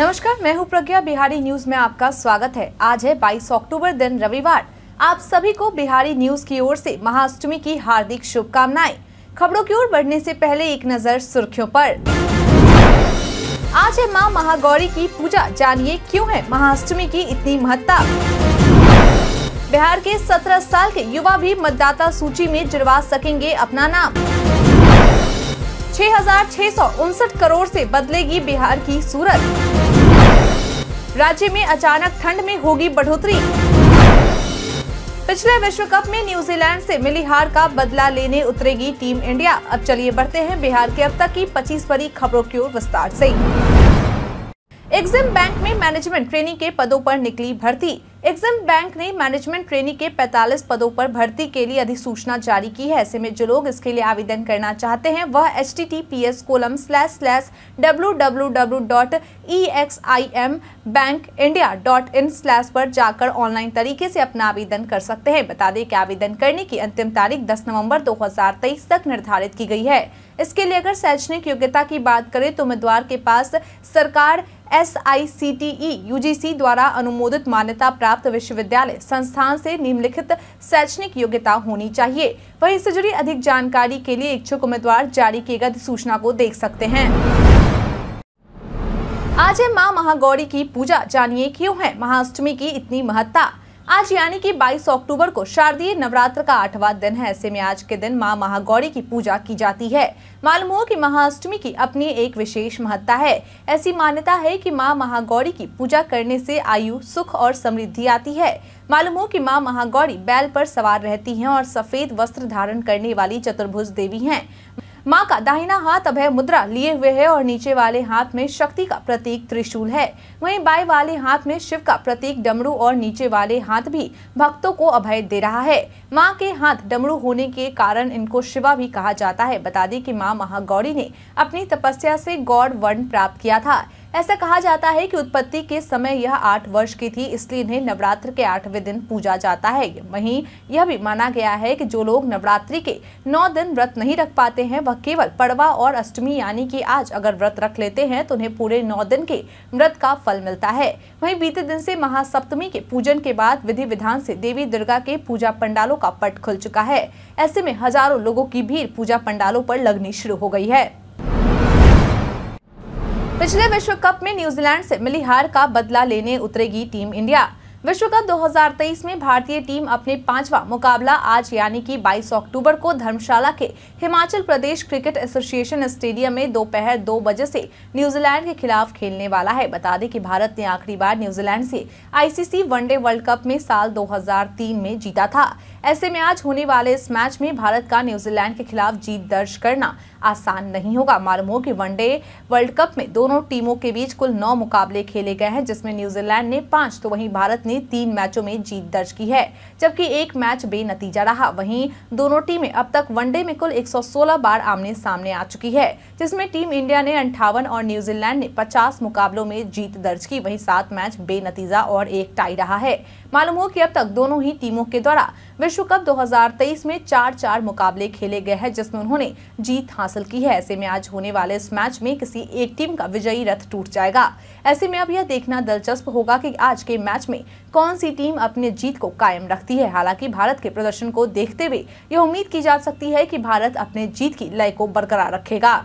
नमस्कार, मैं हूँ प्रज्ञा। बिहारी न्यूज़ में आपका स्वागत है। आज है 22 अक्टूबर, दिन रविवार। आप सभी को बिहारी न्यूज़ की ओर से महाअष्टमी की हार्दिक शुभकामनाएँ। खबरों की ओर बढ़ने से पहले एक नज़र सुर्खियों पर। आज है माँ महागौरी की पूजा। जानिए क्यों है महाअष्टमी की इतनी महत्ता? बिहार के 17 साल के युवा भी मतदाता सूची में जुड़वा सकेंगे अपना नाम। छह हज़ार छह सौ उनसठ करोड़ से बदलेगी बिहार की सूरत। राज्य में अचानक ठंड में होगी बढ़ोतरी। पिछले विश्व कप में न्यूजीलैंड से मिली हार का बदला लेने उतरेगी टीम इंडिया। अब चलिए बढ़ते हैं बिहार के अब तक की 25 बड़ी खबरों की ओर विस्तार से। एग्जिम बैंक में मैनेजमेंट ट्रेनिंग के पदों पर निकली भर्ती। एग्जिम बैंक ने मैनेजमेंट ट्रेनिंग के 45 पदों पर भर्ती के लिए अधिसूचना जारी की है। ऐसे में जो लोग इसके लिए आवेदन करना चाहते हैं, वह H T T P S colon slash slash W W W dot E X I M bank India dot in slash पर जाकर ऑनलाइन तरीके से अपना आवेदन कर सकते हैं। बता दें कि आवेदन करने की अंतिम तारीख 10 नवंबर 2023 तक निर्धारित की गई है। इसके लिए अगर शैक्षणिक योग्यता की बात करें तो उम्मीदवार के पास सरकार S I C T E UGC द्वारा अनुमोदित मान्यता प्राप्त विश्वविद्यालय संस्थान से निम्नलिखित शैक्षणिक योग्यता होनी चाहिए। वही इससे जुड़ी अधिक जानकारी के लिए इच्छुक उम्मीदवार जारी किए गए सूचना को देख सकते हैं। आज है माँ महागौरी की पूजा। जानिए क्यों है महाअष्टमी की इतनी महत्ता? आज यानी कि 22 अक्टूबर को शारदीय नवरात्र का आठवां दिन है। ऐसे में आज के दिन माँ महागौरी की पूजा की जाती है। मालूम हो कि महाअष्टमी की अपनी एक विशेष महत्ता है। ऐसी मान्यता है कि माँ महागौरी की पूजा करने से आयु, सुख और समृद्धि आती है। मालूम हो कि माँ महागौरी बैल पर सवार रहती हैं और सफ़ेद वस्त्र धारण करने वाली चतुर्भुज देवी हैं। माँ का दाहिना हाथ अभय मुद्रा, लिए हुए है और नीचे वाले हाथ में शक्ति का प्रतीक त्रिशूल है। वहीं बाएँ वाले हाथ में शिव का प्रतीक डमरू और नीचे वाले हाथ भी भक्तों को अभय दे रहा है। माँ के हाथ डमरू होने के कारण इनको शिवा भी कहा जाता है। बता दें कि माँ महागौरी ने अपनी तपस्या से गौड़ वर्ण प्राप्त किया था। ऐसा कहा जाता है कि उत्पत्ति के समय यह आठ वर्ष की थी, इसलिए इन्हें नवरात्र के आठवें दिन पूजा जाता है। वहीं यह भी माना गया है कि जो लोग नवरात्रि के नौ दिन व्रत नहीं रख पाते हैं, वह केवल पड़वा और अष्टमी यानी कि आज अगर व्रत रख लेते हैं तो उन्हें पूरे नौ दिन के व्रत का फल मिलता है। वहीं बीते दिन से महासप्तमी के पूजन के बाद विधि विधान से देवी दुर्गा के पूजा पंडालों का पट खुल चुका है। ऐसे में हज़ारों लोगों की भीड़ पूजा पंडालों पर लगनी शुरू हो गई है। पिछले विश्व कप में न्यूजीलैंड से मिली हार का बदला लेने उतरेगी टीम इंडिया। विश्व कप 2023 में भारतीय टीम अपने पांचवा मुकाबला आज यानी कि 22 अक्टूबर को धर्मशाला के Himachal Pradesh cricket association stadium में दोपहर दो, दो बजे से न्यूजीलैंड के खिलाफ खेलने वाला है। बता दें कि भारत ने आखिरी बार न्यूजीलैंड से ICC one day world cup में साल 2003 में जीता था। ऐसे में आज होने वाले इस मैच में भारत का न्यूजीलैंड के खिलाफ जीत दर्ज करना आसान नहीं होगा। मालूम हो कि वनडे वर्ल्ड कप में दोनों टीमों के बीच कुल नौ मुकाबले खेले गए हैं जिसमें न्यूजीलैंड ने पाँच तो वहीं भारत तीन मैचों में जीत दर्ज की है, जबकि एक मैच बेनतीजा रहा। वहीं दोनों टीमें अब तक वनडे में कुल 116 बार आमने सामने आ चुकी है, जिसमें टीम इंडिया ने अंठावन और न्यूजीलैंड ने पचास मुकाबलों में जीत दर्ज की। वही सात मैच बेनतीजा और एक टाई रहा है। मालूम हो कि अब तक दोनों ही टीमों के द्वारा विश्व कप 2023 में चार चार मुकाबले खेले गए हैं, जिसमें उन्होंने जीत हासिल की है। ऐसे में आज होने वाले इस मैच में किसी एक टीम का विजयी रथ टूट जाएगा। ऐसे में अब यह देखना दिलचस्प होगा कि आज के मैच में कौन सी टीम अपने जीत को कायम रखती है? हालाँकि भारत के प्रदर्शन को देखते हुए यह उम्मीद की जा सकती है कि भारत अपने जीत की लय को बरकरार रखेगा।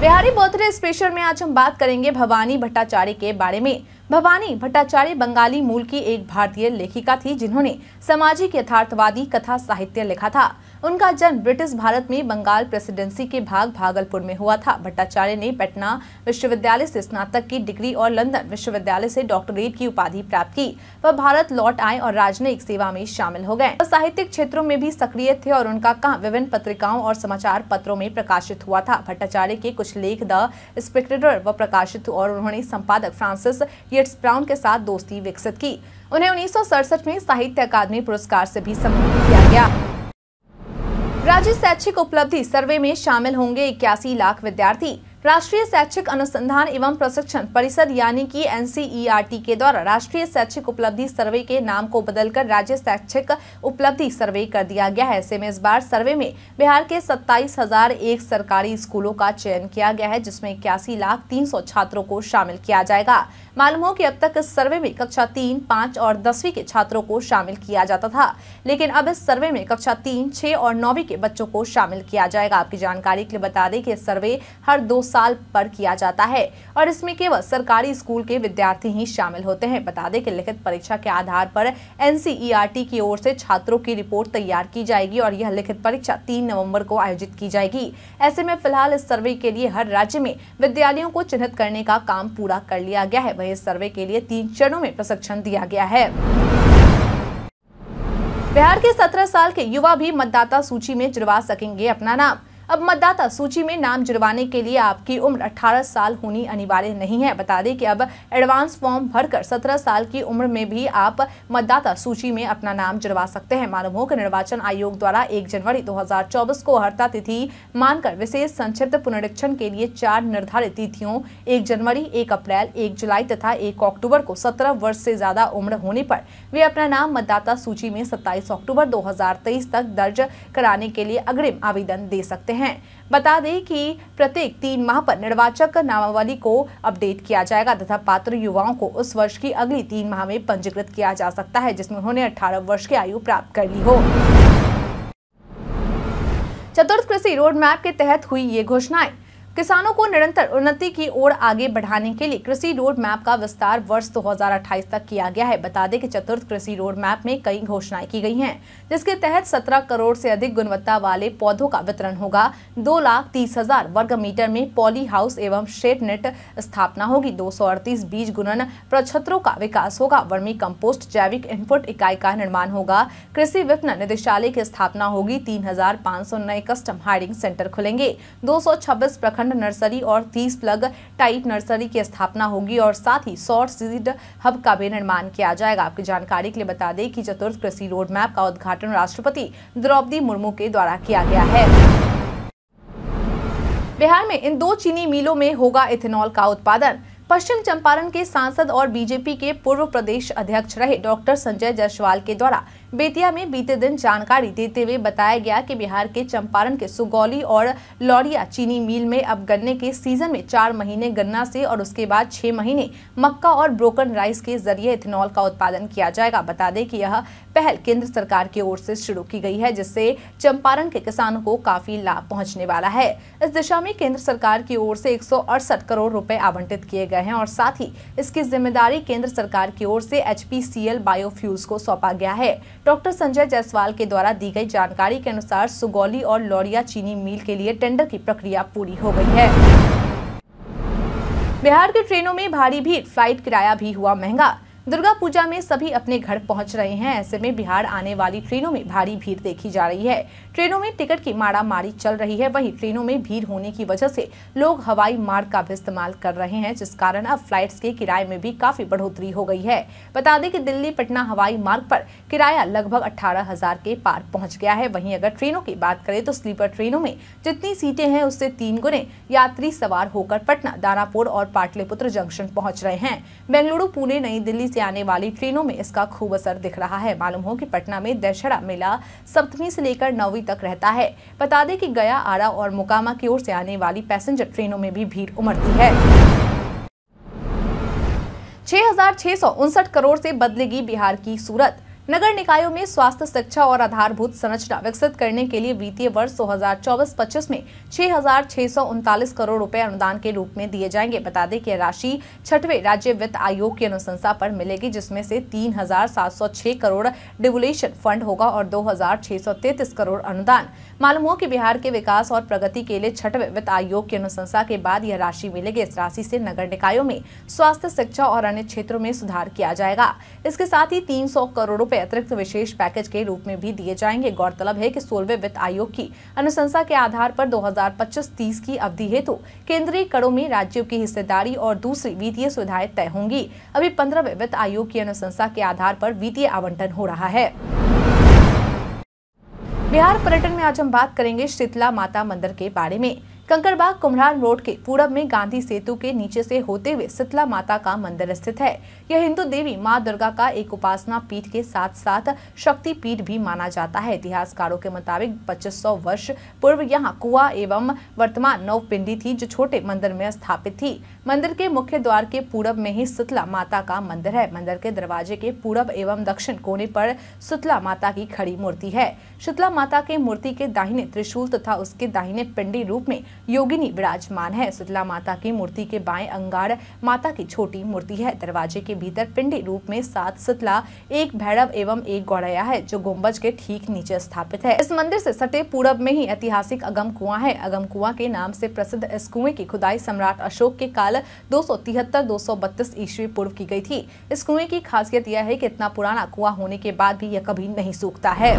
बिहारी बर्थडे स्पेशल में आज हम बात करेंगे भवानी भट्टाचार्य के बारे में। भवानी भट्टाचार्य बंगाली मूल की एक भारतीय लेखिका थी, जिन्होंने सामाजिक यथार्थवादी कथा साहित्य लिखा था। उनका जन्म ब्रिटिश भारत में बंगाल प्रेसिडेंसी के भाग भागलपुर में हुआ था। भट्टाचार्य ने पटना विश्वविद्यालय से स्नातक की डिग्री और लंदन विश्वविद्यालय से डॉक्टरेट की उपाधि प्राप्त की। वह भारत लौट आए और राजनयिक सेवा में शामिल हो गए। वह साहित्यिक क्षेत्रों में भी सक्रिय थे और उनका काम विभिन्न पत्रिकाओं और समाचार पत्रों में प्रकाशित हुआ था। भट्टाचार्य के कुछ लेख द स्पेक्टेटर व प्रकाशित और उन्होंने संपादक फ्रांसिस येट्स ब्राउन के साथ दोस्ती विकसित की। उन्हें उन्नीस सौ सड़सठ में साहित्य अकादमी पुरस्कार से भी सम्मानित किया गया। राज्य शैक्षिक उपलब्धि सर्वे में शामिल होंगे इक्यासी लाख विद्यार्थी। राष्ट्रीय शैक्षिक अनुसंधान एवं प्रशिक्षण परिषद यानी कि एनसीईआरटी के द्वारा राष्ट्रीय शैक्षिक उपलब्धि सर्वे के नाम को बदलकर राज्य शैक्षिक उपलब्धि सर्वे कर दिया गया है। ऐसे में इस बार सर्वे में बिहार के सत्ताईस हज़ार एक सरकारी स्कूलों का चयन किया गया है, जिसमें इक्यासी लाख तीन सौ छात्रों को शामिल किया जाएगा। मालूम हो कि अब तक इस सर्वे में कक्षा तीन, पाँच और दसवीं के छात्रों को शामिल किया जाता था, लेकिन अब इस सर्वे में कक्षा तीन, छह और नौवीं के बच्चों को शामिल किया जाएगा। आपकी जानकारी के लिए बता दें कि सर्वे हर दो साल पर किया जाता है और इसमें केवल सरकारी स्कूल के विद्यार्थी ही शामिल होते हैं। बता दें कि लिखित परीक्षा के आधार पर एनसीईआरटी की ओर से छात्रों की रिपोर्ट तैयार की जाएगी और यह लिखित परीक्षा तीन नवंबर को आयोजित की जाएगी। ऐसे में फ़िलहाल इस सर्वे के लिए हर राज्य में विद्यालयों को चिन्हित करने का काम पूरा कर लिया गया है। वही सर्वे के लिए तीन चरणों में प्रशिक्षण दिया गया है। बिहार के 17 साल के युवा भी मतदाता सूची में जुड़वा सकेंगे अपना नाम। अब मतदाता सूची में नाम जुड़वाने के लिए आपकी उम्र 18 साल होनी अनिवार्य नहीं है। बता दें कि अब एडवांस फॉर्म भरकर 17 साल की उम्र में भी आप मतदाता सूची में अपना नाम जुड़वा सकते हैं। मालूम हो कि निर्वाचन आयोग द्वारा 1 जनवरी 2024 को हरता तिथि मानकर विशेष संक्षिप्त पुनरीक्षण के लिए चार निर्धारित तिथियों, एक जनवरी, एक अप्रैल, एक जुलाई तथा एक अक्टूबर को सत्रह वर्ष से ज़्यादा उम्र होने पर वे अपना नाम मतदाता सूची में सत्ताईस अक्टूबर दो हज़ार तेईस तक दर्ज कराने के लिए अग्रिम आवेदन दे सकते हैं। हैं। बता दें कि प्रत्येक तीन माह पर निर्वाचक नामावली को अपडेट किया जाएगा तथा पात्र युवाओं को उस वर्ष की अगली तीन माह में पंजीकृत किया जा सकता है, जिसमें उन्होंने 18 वर्ष की आयु प्राप्त कर ली हो। चतुर्थ कृषि रोड मैप के तहत हुई ये घोषणाएँ। किसानों को निरंतर उन्नति की ओर आगे बढ़ाने के लिए कृषि रोड मैप का विस्तार वर्ष 2028 तक किया गया है। बता दें कि चतुर्थ कृषि रोड मैप में कई घोषणाएँ की गई हैं, जिसके तहत 17 करोड़ से अधिक गुणवत्ता वाले पौधों का वितरण होगा। दो लाख तीस हज़ार वर्ग मीटर में पॉली हाउस एवं शेड नेट स्थापना होगी। दो सौ अड़तीस बीज गुणन प्रक्षत्रों का विकास होगा। वर्मी कम्पोस्ट जैविक इनपुट इकाई का निर्माण होगा। कृषि विपणन निदेशालय की स्थापना होगी। तीन हज़ार पाँच सौ नए कस्टम हायरिंग सेंटर खुलेंगे। दो प्रखंड प्रखंड नर्सरी और 30 प्लग टाइप नर्सरी की स्थापना होगी और साथ ही सौर सीड हब का भी निर्माण किया जाएगा। आपकी जानकारी के लिए बता दें कि चतुर्थ कृषि रोड मैप का उद्घाटन राष्ट्रपति द्रौपदी मुर्मू के द्वारा किया गया है। बिहार में इन दो चीनी मिलों में होगा इथेनॉल का उत्पादन। पश्चिम चंपारण के सांसद और बीजेपी के पूर्व प्रदेश अध्यक्ष रहे डॉक्टर संजय जायसवाल के द्वारा बेतिया में बीते दिन जानकारी देते हुए बताया गया कि बिहार के चंपारण के सुगौली और लौरिया चीनी मिल में अब गन्ने के सीज़न में चार महीने गन्ना से और उसके बाद छह महीने मक्का और ब्रोकन राइस के ज़रिए इथेनॉल का उत्पादन किया जाएगा। बता दें कि यह पहल केंद्र सरकार की ओर से शुरू की गई है, जिससे चंपारण के किसानों को काफ़ी लाभ पहुँचने वाला है। इस दिशा में केंद्र सरकार की ओर से एक करोड़ रूपए आवंटित किए गए हैं और साथ ही इसकी ज़िम्मेदारी केंद्र सरकार की ओर से एच बायोफ्यूल्स को सौंपा गया है। डॉक्टर संजय जायसवाल के द्वारा दी गई जानकारी के अनुसार सुगौली और लौरिया चीनी मिल के लिए टेंडर की प्रक्रिया पूरी हो गई है। बिहार के ट्रेनों में भारी भीड़, फ़्लाइट किराया भी हुआ महँगा। दुर्गा पूजा में सभी अपने घर पहुँच रहे हैं। ऐसे में बिहार आने वाली ट्रेनों में भारी भीड़ देखी जा रही है। ट्रेनों में टिकट की मारा मारी चल रही है। वहीं ट्रेनों में भीड़ होने की वजह से लोग हवाई मार्ग का भी इस्तेमाल कर रहे हैं, जिस कारण अब फ्लाइट्स के किराए में भी काफ़ी बढ़ोतरी हो गई है। बता दें कि दिल्ली पटना हवाई मार्ग पर किराया लगभग अठारह हज़ार के पार पहुँच गया है। वही अगर ट्रेनों की बात करें तो स्लीपर ट्रेनों में जितनी सीटें हैं, उससे तीन गुने यात्री सवार होकर पटना, दानापुर और पाटलिपुत्र जंक्शन पहुँच रहे हैं। बेंगलुरु, पुणे, नई दिल्ली से आने वाली ट्रेनों में इसका खूब असर दिख रहा है। मालूम हो कि पटना में दशहरा मेला सप्तमी से लेकर नौवीं तक रहता है। बता दें कि गया, आरा और मुकामा की ओर से आने वाली पैसेंजर ट्रेनों में भी भीड़ उमड़ती है। छह हज़ार छह सौ उनसठ करोड़ से बदलेगी बिहार की सूरत। नगर निकायों में स्वास्थ्य शिक्षा और आधारभूत संरचना विकसित करने के लिए वित्तीय वर्ष 2024-25 में छह हज़ार छह सौ उनतालीस करोड़ रुपए अनुदान के रूप में दिए जाएँगे। बता दें कि राशि छठवें राज्य वित्त आयोग की अनुशंसा पर मिलेगी जिसमें से 3,706 करोड़ डिवोलेशन फंड होगा और 2,633 करोड़ अनुदान। मालूम हो कि बिहार के विकास और प्रगति के लिए छठवें वित्त आयोग की अनुशंसा के बाद यह राशि मिलेगी। इस राशि से नगर निकायों में स्वास्थ्य शिक्षा और अन्य क्षेत्रों में सुधार किया जाएगा। इसके साथ ही तीन सौ करोड़ रुपए अतिरिक्त विशेष पैकेज के रूप में भी दिए जाएँगे। गौरतलब है कि सोलवे वित्त आयोग की अनुशंसा के आधार पर 2025-30 की अवधि हेतु तो केंद्रीय करों में राज्यों की हिस्सेदारी और दूसरी वित्तीय सुविधाएँ तय होंगी। अभी पंद्रहवे वित्त आयोग की अनुशंसा के आधार पर वित्तीय आवंटन हो रहा है। बिहार पर्यटन में आज हम बात करेंगे शीतला माता मंदिर के बारे में। कंकड़बाग कुम्हरान रोड के पूरब में गांधी सेतु के नीचे से होते हुए शीतला माता का मंदिर स्थित है। यह हिंदू देवी माँ दुर्गा का एक उपासना पीठ के साथ साथ शक्ति पीठ भी माना जाता है। इतिहासकारों के मुताबिक 2500 वर्ष पूर्व यहाँ कुआ एवं वर्तमान नव पिंडी थी, जो छोटे मंदिर में स्थापित थी। मंदिर के मुख्य द्वार के पूरब में ही शीतला माता का मंदिर है। मंदिर के दरवाजे के पूरब एवं दक्षिण कोने पर शीतला माता की खड़ी मूर्ति है। शीतला माता के मूर्ति के दाहिने त्रिशूल तथा उसके दाहिने पिंडी रूप में योगिनी विराजमान है। शीतला माता की मूर्ति के बाएँ अंगार माता की छोटी मूर्ति है। दरवाजे के भीतर पिंडी रूप में सात शीतला एक भैरव एवं एक गौड़ैया है, जो गुम्बज के ठीक नीचे स्थापित है। इस मंदिर से सटे पूरब में ही ऐतिहासिक अगम कुआँ है। अगम कुआँ के नाम से प्रसिद्ध इस कुएँ की खुदाई सम्राट अशोक के काल दो सौ ईस्वी पूर्व की गई थी। इस कुएँ की खासियत यह है कि इतना पुराना कुआँ होने के बाद भी यह कभी नहीं सूखता है।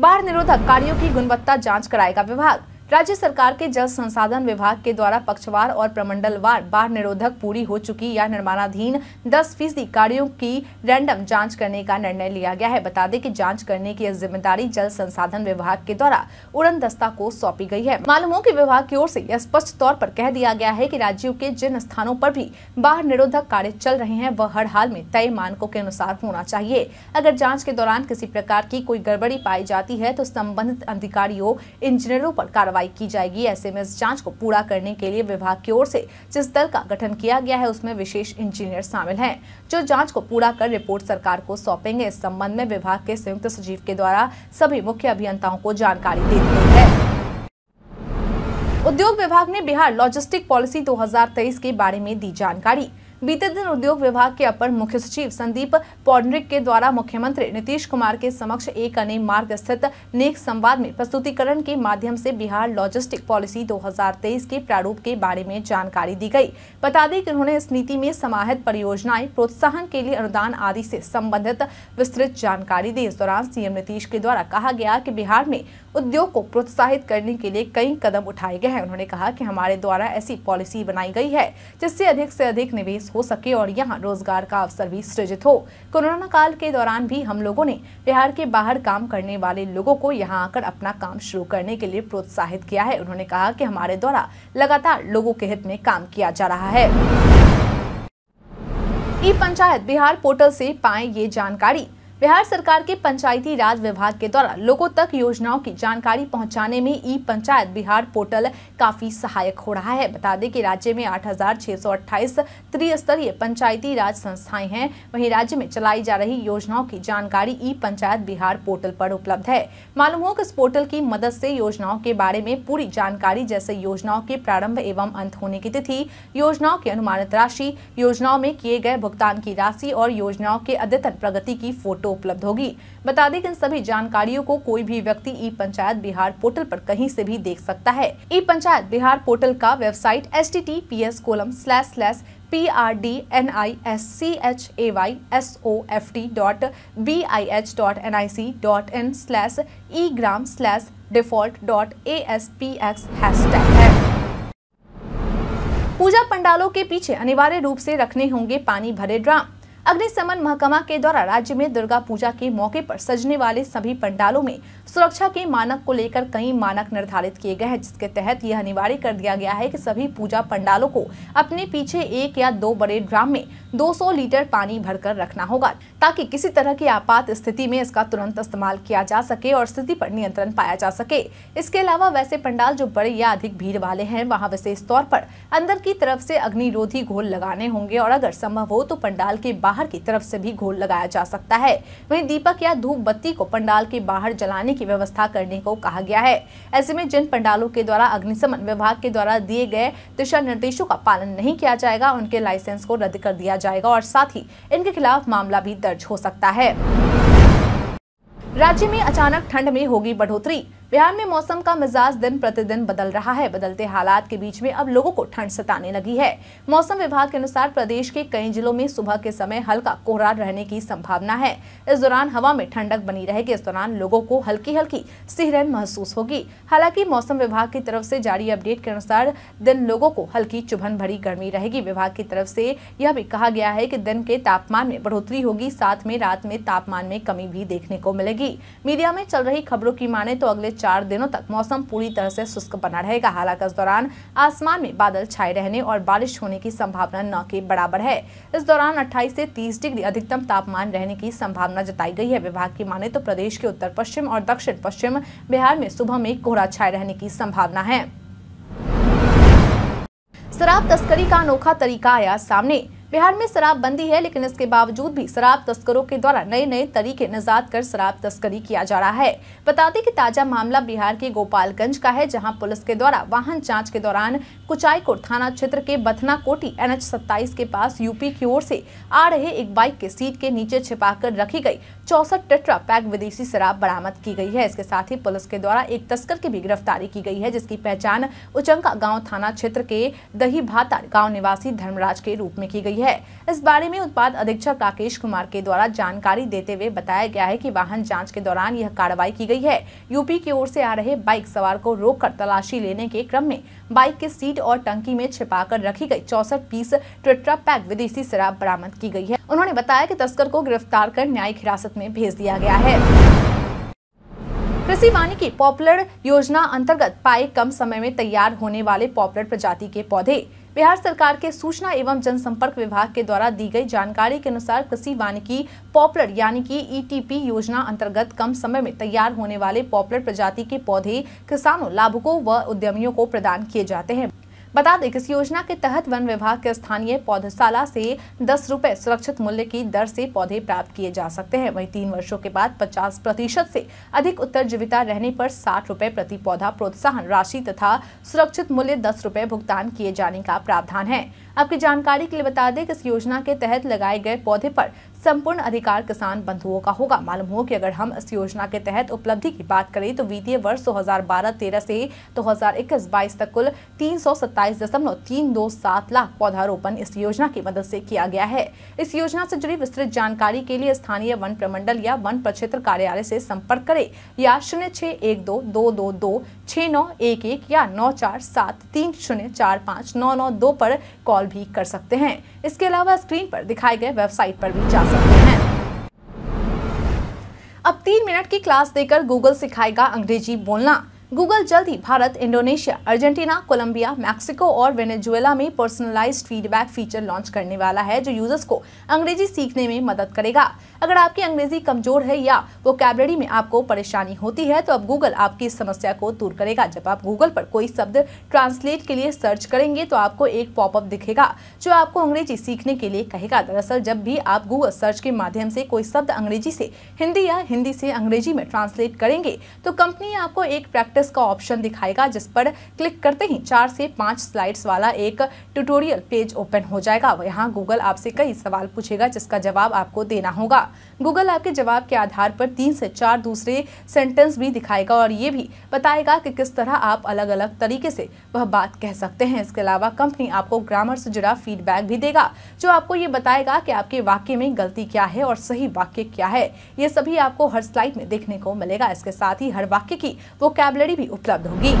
बाढ़ निरोधक कार्यों की गुणवत्ता जाँच कराएगा विभाग। राज्य सरकार के जल संसाधन विभाग के द्वारा पक्षवार और प्रमंडलवार बाढ़ निरोधक पूरी हो चुकी या निर्माणाधीन 10 फ़ीसदी कार्यो की रैंडम जाँच करने का निर्णय लिया गया है। बता दें कि जाँच करने की ज़िम्मेदारी जल संसाधन विभाग के द्वारा उड़न दस्ता को सौंपी गई है। मालूम हो की विभाग की ओर से यह स्पष्ट तौर पर कह दिया गया है की राज्यों के जिन स्थानों पर भी बाढ़ निरोधक कार्य चल रहे हैं, वह हर हाल में तय मानकों के अनुसार होना चाहिए। अगर जाँच के दौरान किसी प्रकार की कोई गड़बड़ी पाई जाती है तो संबंधित अधिकारियों, इंजीनियरों पर कार्रवाई कार्रवाई की जाएगी। ऐसे में इस जाँच को पूरा करने के लिए विभाग की ओर से जिस दल का गठन किया गया है, उसमें विशेष इंजीनियर शामिल हैं, जो जाँच को पूरा कर रिपोर्ट सरकार को सौंपेंगे। इस संबंध में विभाग के संयुक्त सचिव के द्वारा सभी मुख्य अभियंताओं को जानकारी दे दी है। उद्योग विभाग ने बिहार लॉजिस्टिक पॉलिसी 2023 के बारे में दी जानकारी। बीते दिन उद्योग विभाग के अपर मुख्य सचिव संदीप पौडरिक के द्वारा मुख्यमंत्री नीतीश कुमार के समक्ष एक अने मार्ग स्थित नेक संवाद में प्रस्तुतिकरण के माध्यम से बिहार लॉजिस्टिक पॉलिसी 2023 के प्रारूप के बारे में जानकारी दी गई। बता दें कि उन्होंने इस नीति में समाहित परियोजनाएँ, प्रोत्साहन के लिए अनुदान आदि से संबंधित विस्तृत जानकारी दी। इस दौरान सीएम नीतीश के द्वारा कहा गया कि बिहार में उद्योग को प्रोत्साहित करने के लिए कई कदम उठाए गए हैं। उन्होंने कहा कि हमारे द्वारा ऐसी पॉलिसी बनाई गई है, जिससे अधिक से अधिक निवेश हो सके और यहाँ रोज़गार का अवसर भी सृजित हो। कोरोना काल के दौरान भी हम लोगों ने बिहार के बाहर काम करने वाले लोगों को यहाँ आकर अपना काम शुरू करने के लिए प्रोत्साहित किया है। उन्होंने कहा कि हमारे द्वारा लगातार लोगों के हित में काम किया जा रहा है। ई पंचायत बिहार पोर्टल से पाए ये जानकारी। बिहार सरकार के पंचायती राज विभाग के द्वारा लोगों तक योजनाओं की जानकारी पहुँचाने में ई पंचायत बिहार पोर्टल काफ़ी सहायक हो रहा है। बता दें कि राज्य में 8,628 त्रिस्तरीय पंचायती राज संस्थाएँ हैं। वहीं राज्य में चलाई जा रही योजनाओं की जानकारी ई पंचायत बिहार पोर्टल पर उपलब्ध है। मालूम हो कि इस पोर्टल की मदद से योजनाओं के बारे में पूरी जानकारी जैसे योजनाओं के प्रारंभ एवं अंत होने की तिथि योजनाओं की अनुमानित राशि योजनाओं में किए गए भुगतान की राशि और योजनाओं के अद्यतन प्रगति की फ़ोटो फ़ोटो उपलब्ध होगी। बता दें कि इन सभी जानकारियों को कोई भी व्यक्ति ई पंचायत बिहार पोर्टल पर कहीं से भी देख सकता है। ई पंचायत बिहार पोर्टल का website H T T P S colon slash slash P R D N I S C H A Y S O F T dot B I H dot N I C dot in slash e gram slash default dot A S P X hashtag है। पूजा पंडालों के पीछे अनिवार्य रूप से रखने होंगे पानी भरे ड्राम। अग्निशमन महकमा के द्वारा राज्य में दुर्गा पूजा के मौके पर सजने वाले सभी पंडालों में सुरक्षा के मानक को लेकर कई मानक निर्धारित किए गए हैं, जिसके तहत यह अनिवार्य कर दिया गया है कि सभी पूजा पंडालों को अपने पीछे एक या दो बड़े ड्राम में 200 लीटर पानी भरकर रखना होगा, ताकि किसी तरह की आपात स्थिति में इसका तुरंत इस्तेमाल किया जा सके और स्थिति पर नियंत्रण पाया जा सके। इसके अलावा वैसे पंडाल जो बड़े या अधिक भीड़ वाले हैं, वहाँ विशेष तौर पर अंदर की तरफ़ से अग्निरोधी घोल लगाने होंगे और अगर संभव हो तो पंडाल के बाहर की तरफ़ से भी घोल लगाया जा सकता है। वहीं दीपक या धूप बत्ती को पंडाल के बाहर जलाने की व्यवस्था करने को कहा गया है। ऐसे में जिन पंडालों के द्वारा अग्निशमन विभाग के द्वारा दिए गए दिशा निर्देशों का पालन नहीं किया जाएगा, उनके लाइसेंस को रद्द कर दिया जाएगा और साथ ही इनके खिलाफ मामला भी दर्ज हो सकता है। राज्य में अचानक ठंड में होगी बढ़ोतरी। बिहार में मौसम का मिजाज दिन प्रतिदिन बदल रहा है। बदलते हालात के बीच में अब लोगों को ठंड सताने लगी है। मौसम विभाग के अनुसार प्रदेश के कई जिलों में सुबह के समय हल्का कोहरा रहने की संभावना है। इस दौरान हवा में ठंडक बनी रहेगी। इस दौरान लोगों को हल्की हल्की सिहरन महसूस होगी। हालाँकि मौसम विभाग की तरफ़ से जारी अपडेट के अनुसार दिन लोगों को हल्की चुभन भरी गर्मी रहेगी। विभाग की तरफ़ से यह भी कहा गया है कि दिन के तापमान में बढ़ोतरी होगी। साथ में रात में तापमान में कमी भी देखने को मिलेगी। मीडिया में चल रही खबरों की माने तो अगले चार दिनों तक मौसम पूरी तरह से शुष्क बना रहेगा। हालाँकि इस दौरान आसमान में बादल छाए रहने और बारिश होने की संभावना न के बराबर है। इस दौरान 28 से 30 डिग्री अधिकतम तापमान रहने की संभावना जताई गई है। विभाग की माने तो प्रदेश के उत्तर पश्चिम और दक्षिण पश्चिम बिहार में सुबह में कोहरा छाए रहने की संभावना है। शराब तस्करी का अनोखा तरीका आया सामने। बिहार में शराब बंदी है, लेकिन इसके बावजूद भी शराब तस्करों के द्वारा नए नए तरीके निजात कर शराब तस्करी किया जा रहा है। बता दें कि ताज़ा मामला बिहार के गोपालगंज का है, जहाँ पुलिस के द्वारा वाहन जाँच के दौरान कुचाईकोट थाना क्षेत्र के बथना कोटी एन एच के पास यूपी की ओर से आ रहे एक बाइक के सीट के नीचे छिपाकर रखी गई चौसठ टेट्रा पैक विदेशी शराब बरामद की गई है। इसके साथ ही पुलिस के द्वारा एक तस्कर की भी गिरफ्तारी की गई है, जिसकी पहचान उचंका गाँव थाना क्षेत्र के दही भातार गाँव निवासी धर्मराज के रूप में की गई है। इस बारे में उत्पाद अधीक्षक राकेश कुमार के द्वारा जानकारी देते हुए बताया गया है कि वाहन जाँच के दौरान यह कार्रवाई की गई है। यूपी की ओर से आ रहे बाइक सवार को रोककर तलाशी लेने के क्रम में बाइक के सीट और टंकी में छिपाकर रखी गई चौसठ पीस ट्रिट्रा पैक विदेशी शराब बरामद की गई है। उन्होंने बताया कि तस्कर को गिरफ़्तार कर न्यायिक हिरासत में भेज दिया गया है। कृषि वानिकी पॉपुलर योजना अंतर्गत पाए कम समय में तैयार होने वाले पॉपुलर प्रजाति के पौधे। बिहार सरकार के सूचना एवं जनसंपर्क विभाग के द्वारा दी गई जानकारी के अनुसार कृषि वानिकी पॉपुलर, यानी कि ईटीपी योजना अंतर्गत कम समय में तैयार होने वाले पॉपुलर प्रजाति के पौधे किसानों, लाभुकों व उद्यमियों को प्रदान किए जाते हैं। बता दें कि इस योजना के तहत वन विभाग के स्थानीय पौधशाला से दस रूपए सुरक्षित मूल्य की दर से पौधे प्राप्त किए जा सकते हैं। वहीं तीन वर्षों के बाद पचास प्रतिशत से अधिक उत्तर जीविता रहने पर साठ रूपए प्रति पौधा प्रोत्साहन राशि तथा सुरक्षित मूल्य दस रूपए भुगतान किए जाने का प्रावधान है। आपकी जानकारी के लिए बता दें कि इस योजना के तहत लगाए गए पौधे पर संपूर्ण अधिकार किसान बंधुओं का होगा। मालूम हो कि अगर हम इस योजना के तहत उपलब्धि की बात करें तो वित्तीय वर्ष 2012-13 से 2021-22 तक कुल तीन लाख पौधारोपण इस योजना की मदद से किया गया है। इस योजना से जुड़ी विस्तृत जानकारी के लिए स्थानीय वन प्रमंडल या वन प्रक्षेत्र कार्यालय से संपर्क करें या शून्य छह एक दो दो दो दो छह नौ एक एक या नौ चार सात तीन शून्य चार पाँच नौ नौ दो पर कॉल भी कर सकते हैं। इसके अलावा स्क्रीन पर दिखाए गए वेबसाइट पर भी जा सकते हैं। अब तीन मिनट की क्लास देकर गूगल सिखाएगा अंग्रेज़ी बोलना। गूगल जल्द ही Bharat, Indonesia, Argentina, Colombia, Mexico और वेनेजुएला में पर्सनलाइज्ड फीडबैक फीचर लॉन्च करने वाला है, जो यूज़र्स को अंग्रेज़ी सीखने में मदद करेगा। अगर आपकी अंग्रेज़ी कमज़ोर है या वो कैबलरी में आपको परेशानी होती है तो अब गूगल आपकी समस्या को दूर करेगा। जब आप गूगल पर कोई शब्द ट्रांसलेट के लिए सर्च करेंगे तो आपको एक पॉपअप दिखेगा, जो आपको अंग्रेज़ी सीखने के लिए कहेगा। दरअसल, जब भी आप गूगल सर्च के माध्यम से कोई शब्द अंग्रेज़ी से, हिंदी या हिंदी से अंग्रेज़ी में ट्रांसलेट करेंगे तो कंपनी आपको एक प्रैक्टिस प्रैक्टिस का ऑप्शन दिखाएगा, जिस पर क्लिक करते ही चार से पाँच स्लाइड्स वाला एक ट्यूटोरियल पेज ओपन हो जाएगा। यहाँ गूगल आपसे कई सवाल पूछेगा, जिसका जवाब आपको देना होगा। गूगल आपके जवाब के आधार पर तीन से चार दूसरे सेंटेंस भी दिखाएगा और ये भी बताएगा कि किस तरह आप अलग अलग तरीके से वह बात कह सकते हैं। इसके अलावा कंपनी आपको ग्रामर से जुड़ा फीडबैक भी देगा, जो आपको ये बताएगा कि आपके वाक्य में गलती क्या है और सही वाक्य क्या है। ये सभी आपको हर स्लाइड में देखने को मिलेगा। इसके साथ ही हर वाक्य की वो कैबलरी भी उपलब्ध होगी।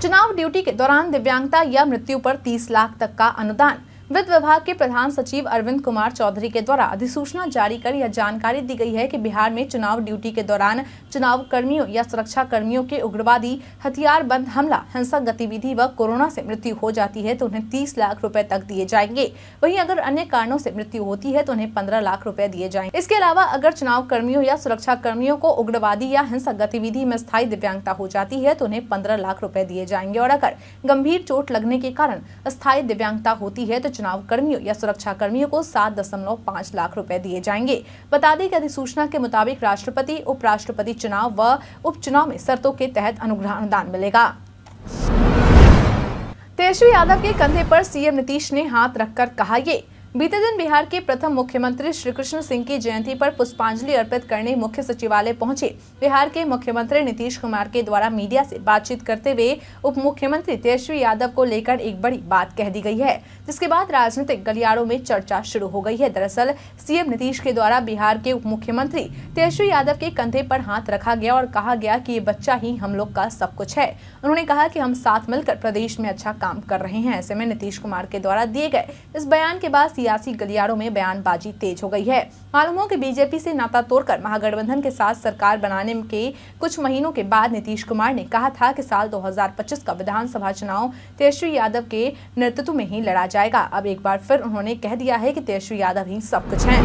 चुनाव ड्यूटी के दौरान दिव्यांगता या मृत्यु पर 30 लाख तक का अनुदान। वित्त विभाग के प्रधान सचिव अरविंद कुमार चौधरी के द्वारा अधिसूचना जारी कर यह जानकारी दी गई है कि बिहार में चुनाव ड्यूटी के दौरान चुनाव कर्मियों या सुरक्षा कर्मियों के उग्रवादी हथियार बंद हमला, हिंसक गतिविधि व कोरोना से मृत्यु हो जाती है तो उन्हें तीस लाख रूपए तक दिए जाएँगे। वहीं अगर अन्य कारणों से मृत्यु होती है तो उन्हें पंद्रह लाख रूपए दिए जाएँगे इसके अलावा अगर चुनाव कर्मियों या सुरक्षा कर्मियों को उग्रवादी या हिंसक गतिविधि में स्थायी दिव्यांगता हो जाती है तो उन्हें पंद्रह लाख रूपए दिए जाएँगे और अगर गंभीर चोट लगने के कारण स्थायी दिव्यांगता होती है तो चुनाव कर्मियों या सुरक्षा कर्मियों को सात दशमलव पाँच लाख रुपए दिए जाएँगे। बता दें कि अधिसूचना के मुताबिक राष्ट्रपति, उपराष्ट्रपति चुनाव व उपचुनाव में शर्तों के तहत अनुग्रह अनुदान मिलेगा। तेजस्वी यादव के कंधे पर सीएम नीतीश ने हाथ रखकर कहा ये। बीते दिन बिहार के प्रथम मुख्यमंत्री श्री कृष्ण सिंह की जयंती पर पुष्पांजलि अर्पित करने मुख्य सचिवालय पहुँचे। बिहार के मुख्यमंत्री नीतीश कुमार के द्वारा मीडिया से बातचीत करते हुए उप मुख्यमंत्री तेजस्वी यादव को लेकर एक बड़ी बात कह दी गई है, जिसके बाद राजनीतिक गलियारों में चर्चा शुरू हो गई है। दरअसल, सीएम नीतीश के द्वारा बिहार के उप मुख्यमंत्री तेजस्वी यादव के कंधे पर हाथ रखा गया और कहा गया की ये बच्चा ही हम लोग का सब कुछ है। उन्होंने कहा की हम साथ मिलकर प्रदेश में अच्छा काम कर रहे हैं। ऐसे में नीतीश कुमार के द्वारा दिए गए इस बयान के बाद सियासी गलियारों में बयानबाजी तेज हो गई है। मालूम हो कि बीजेपी से नाता तोड़कर महागठबंधन के साथ सरकार बनाने के कुछ महीनों के बाद नीतीश कुमार ने कहा था कि साल 2025 का विधानसभा चुनाव तेजस्वी यादव के नेतृत्व में ही लड़ा जाएगा। अब एक बार फिर उन्होंने कह दिया है कि तेजस्वी यादव ही सब कुछ है।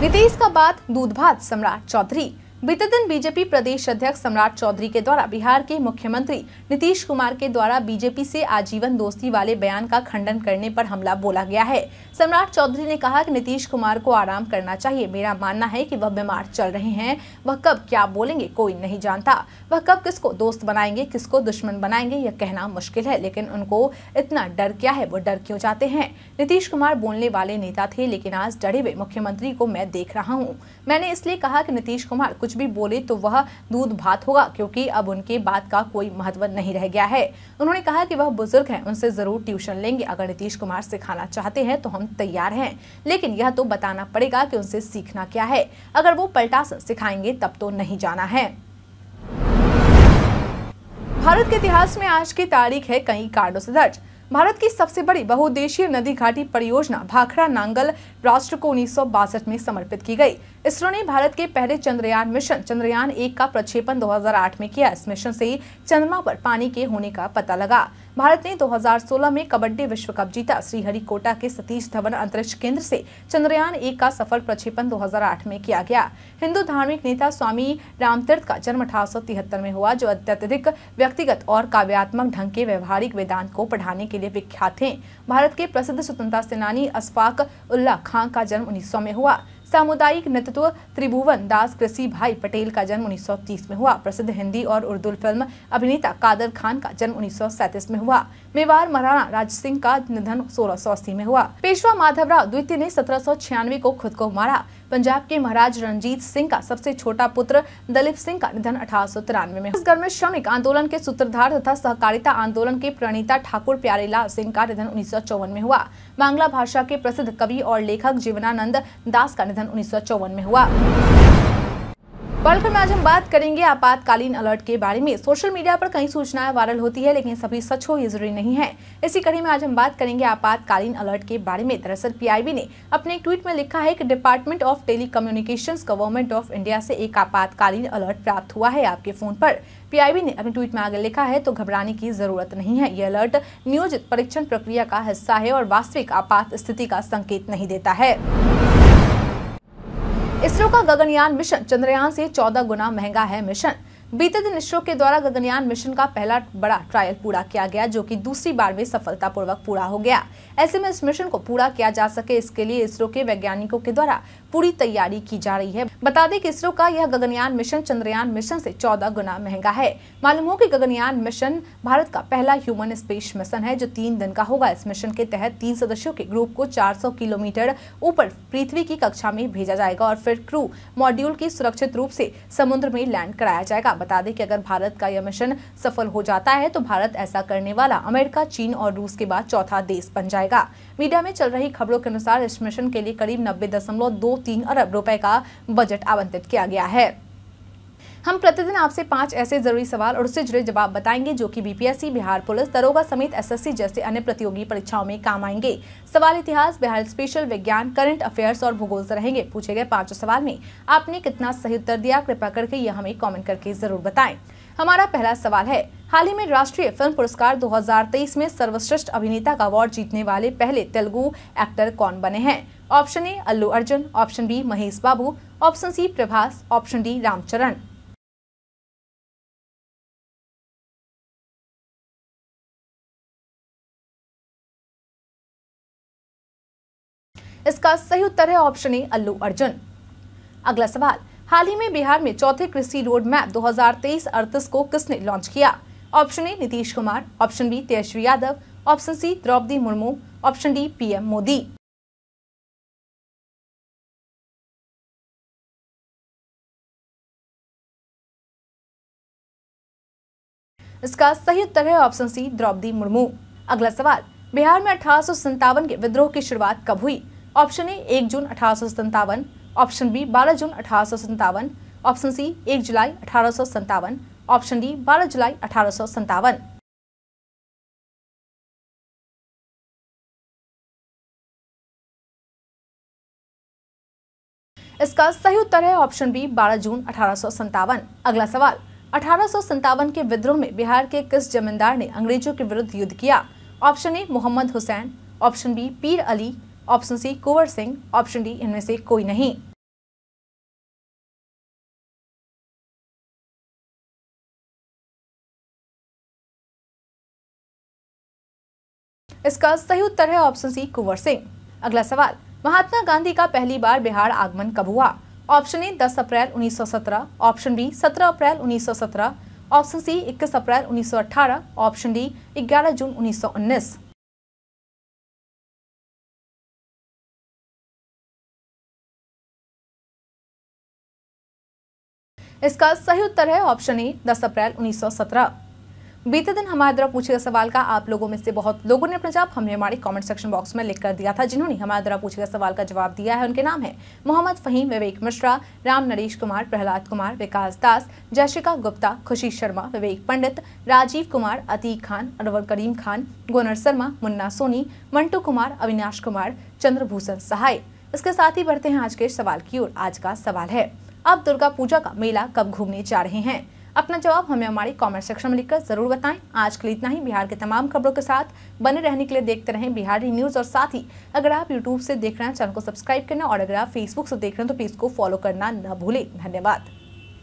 नीतीश का बात दूध भात सम्राट चौधरी बीते दिन बीजेपी प्रदेश अध्यक्ष सम्राट चौधरी के द्वारा बिहार के मुख्यमंत्री नीतीश कुमार के द्वारा बीजेपी से आजीवन दोस्ती वाले बयान का खंडन करने पर हमला बोला गया है। सम्राट चौधरी ने कहा कि नीतीश कुमार को आराम करना चाहिए। मेरा मानना है कि वह बीमार चल रहे हैं। वह कब क्या बोलेंगे, कोई नहीं जानता। वह कब किसको दोस्त बनाएँगे, किसको दुश्मन बनाएँगे, यह कहना मुश्किल है, लेकिन उनको इतना डर क्या है? वो डर क्यों जाते हैं? नीतीश कुमार बोलने वाले नेता थे, लेकिन आज डरे हुए मुख्यमंत्री को मैं देख रहा हूँ। मैंने इसलिए कहा कि नीतीश कुमार कुछ भी बोले तो वह दूध भात होगा, क्योंकि अब उनके बात का कोई महत्व नहीं रह गया है। उन्होंने कहा कि वह बुज़ुर्ग हैं, उनसे ज़रूर ट्यूशन लेंगे। अगर नीतीश कुमार सिखाना चाहते हैं तो हम तैयार हैं। लेकिन यह तो बताना पड़ेगा कि उनसे सीखना क्या है। अगर वो पलटासन सिखाएँगे, तब तो नहीं जाना है। भारत के इतिहास में आज की तारीख है कई कार्डों से दर्ज। भारत की सबसे बड़ी बहुउद्देशीय नदी घाटी परियोजना, भाखड़ा नांगल राष्ट्र को उन्नीस सौ बासठ में समर्पित की गई। इसरो ने भारत के पहले चंद्रयान मिशन, चंद्रयान एक का प्रक्षेपण 2008 में किया। इस मिशन से चंद्रमा पर पानी के होने का पता लगा। भारत ने 2016 में कबड्डी विश्व कप जीता। श्रीहरिकोटा के सतीश धवन अंतरिक्ष केंद्र से चंद्रयान एक का सफल प्रक्षेपण 2008 में किया गया। हिंदू धार्मिक नेता स्वामी रामतीर्थ का जन्म अठारह सौ तिहत्तर में हुआ, जो अत्यधिक व्यक्तिगत और काव्यात्मक ढंग के व्यवहारिक वेदांत को पढ़ाने के लिए विख्यात थे भारत के प्रसिद्ध स्वतंत्रता सेनानी अशफाक उल्लाह खां का जन्म उन्नीस सौ में हुआ। सामुदायिक नेतृत्व त्रिभुवन दास कृषि भाई पटेल का जन्म 1930 में हुआ। प्रसिद्ध हिंदी और उर्दू फ़िल्म अभिनेता कादर खान का जन्म उन्नीस सौ सैंतीस में हुआ। मेवाड़ महाराणा राज सिंह का निधन सोलह में हुआ। पेशवा माधवराव द्वितीय ने सत्रह सौ छियानवे को खुद को मारा। पंजाब के महाराज रणजीत सिंह का सबसे छोटा पुत्र दलीप सिंह का निधन अठारह सौ तिरानवे में। छत्तीसगढ़ में श्रमिक आंदोलन के सूत्रधार तथा सहकारिता आंदोलन के प्रणीता ठाकुर प्यारेलाल सिंह का निधन उन्नीस सौ चौवन में हुआ। बांग्ला भाषा के प्रसिद्ध कवि और लेखक जीवनानंद दास का निधन उन्नीस सौ चौवन में हुआ। बढ़कर में आज हम बात करेंगे आपातकालीन अलर्ट के बारे में। सोशल मीडिया पर कई सूचनाएँ वायरल होती है, लेकिन सभी सच हो ये ज़रूरी नहीं है। इसी कड़ी में आज हम बात करेंगे आपातकालीन अलर्ट के बारे में। दरअसल पीआईबी ने अपने एक ट्वीट में लिखा है कि department of telecommunication government of India से एक आपातकालीन अलर्ट प्राप्त हुआ है आपके फ़ोन पर। पीआईबी ने अपने ट्वीट में आगे लिखा है तो घबराने की ज़रूरत नहीं है। ये अलर्ट नियोजित परीक्षण प्रक्रिया का हिस्सा है और वास्तविक आपात स्थिति का संकेत नहीं देता है। इसरो का गगनयान मिशन चंद्रयान से 14 गुना महँगा है मिशन। बीते दिन इसरो के द्वारा गगनयान मिशन का पहला बड़ा ट्रायल पूरा किया गया, जो कि दूसरी बार में सफलतापूर्वक पूरा हो गया। ऐसे में इस मिशन को पूरा किया जा सके, इसके लिए इसरो के वैज्ञानिकों के द्वारा पूरी तैयारी की जा रही है। बता दें कि इसरो का यह गगनयान मिशन चंद्रयान मिशन से 14 गुना महँगा है। मालूम हो कि गगनयान मिशन भारत का पहला ह्यूमन स्पेस मिशन है, जो तीन दिन का होगा। इस मिशन के तहत तीन सदस्यों के ग्रुप को 400 किलोमीटर ऊपर पृथ्वी की कक्षा में भेजा जाएगा और फिर क्रू मॉड्यूल की सुरक्षित रूप से समुद्र में लैंड कराया जाएगा। बता दें कि अगर भारत का यह मिशन सफल हो जाता है तो भारत ऐसा करने वाला अमेरिका, चीन और रूस के बाद चौथा देश बन जाएगा। मीडिया में चल रही खबरों के अनुसार इस मिशन के लिए करीब नब्बे अरब रुपए का बजट आवंटित किया गया है। हम प्रतिदिन आपसे पाँच ऐसे ज़रूरी सवाल और उससे जुड़े जवाब बताएँगे, जो कि बीपीएससी बिहार पुलिस, दरोगा समेत एसएससी जैसे अन्य प्रतियोगी परीक्षाओं में काम आएँगे। सवाल इतिहास, बिहार स्पेशल विज्ञान, करंट अफेयर्स और भूगोल से रहेंगे। पूछे गए पाँचों सवाल में आपने कितना सही उत्तर दिया, कृपया करके यह हमें कॉमेंट करके ज़रूर बताएँ। हमारा पहला सवाल है, हाल ही में राष्ट्रीय फ़िल्म पुरस्कार 2023 में सर्वश्रेष्ठ अभिनेता का अवार्ड जीतने वाले पहले तेलुगु एक्टर कौन बने हैं? Option A Allu Arjun option B Mahesh Babu option C Prabhas option D Ramcharan. इसका सही उत्तर है ऑप्शन ए, अल्लू अर्जुन। अगला सवाल, हाल ही में बिहार में चौथे कृषि रोड मैप 2023 अड़तीस को किसने लॉन्च किया? Option A, Nitish Kumar, option B, Tejashwi Yadav, option C, Droupadi Murmu, option D, PM Modi. इसका सही उत्तर है ऑप्शन सी, द्रौपदी मुर्मू। अगला सवाल, बिहार में अठारह के विद्रोह की शुरुआत कब हुई? ऑप्शन ए, एक जून अठारह ऑप्शन बी, बारह जून अठारह ऑप्शन सी, एक जुलाई अठारह सौ सत्तावन। ऑप्शन डी, बारह जुलाई अठारह इसका सही उत्तर है ऑप्शन बी 12 जून अठारह अगला सवाल, अठारह के विद्रोह में बिहार के किस जमींदार ने अंग्रेज़ों के विरुद्ध युद्ध किया? Option A, Mohammad Hussain. Option B, Pir Ali. Option C Kunwar Singh, option D इनमें से कोई नहीं। इसका सही उत्तर है ऑप्शन सी कुंवर सिंह। अगला सवाल, महात्मा गांधी का पहली बार बिहार आगमन कब हुआ? Option A 10 April 1917 option B 17 April 1917 option C 21 April 1918 option D 11 June 1919 इसका सही उत्तर है ऑप्शन ए 10 अप्रैल 1917 बीते दिन हमारे द्वारा पूछे गए सवाल का आप लोगों में से बहुत लोगों ने अपना जवाब हमें हमारे कमेंट सेक्शन बॉक्स में लिख कर दिया था। जिन्होंने हमारे द्वारा पूछे गए सवाल का जवाब दिया है, उनके नाम है मोहम्मद फहीम, विवेक मिश्रा, राम नरेश कुमार, प्रहलाद कुमार, विकास दास जयशिका गुप्ता, खुशी शर्मा, विवेक पंडित, राजीव कुमार, अतीक खान, अनवर करीम खान गोनर शर्मा, मुन्ना सोनी, मंटू कुमार, अविनाश कुमार, चंद्रभूषण सहाय। इसके साथ ही बढ़ते हैं आज के सवाल की ओर। आज का सवाल है अब दुर्गा पूजा का मेला कब घूमने जा रहे हैं? अपना जवाब हमें हमारे कमेंट सेक्शन में लिखकर ज़रूर बताएँ। आज के लिए इतना ही। बिहार के तमाम खबरों के साथ बने रहने के लिए देखते रहें बिहारी न्यूज़ और साथ ही अगर आप यूट्यूब से देख रहे हैं, चैनल को सब्सक्राइब करना और अगर आप फेसबुक से देख रहे हैं तो पेज को फॉलो करना न भूलें। धन्यवाद।